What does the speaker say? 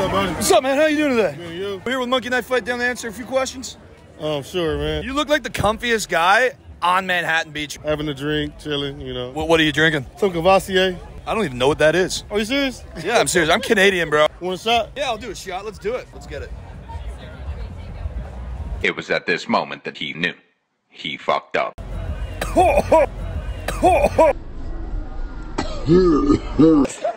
up, buddy? What's up, man? How you doing today? Good, you? We're here with Monkey Knife Fight down to answer a few questions. Oh, sure, man. You look like the comfiest guy on Manhattan Beach. Having a drink, chilling, you know. What, what are you drinking? Some Courvoisier. I don't even know what that is. Are you serious? Yeah, I'm serious. I'm Canadian, bro. Want a shot? Yeah, I'll do a shot. Let's do it. Let's get it. It was at this moment that he knew. He fucked up.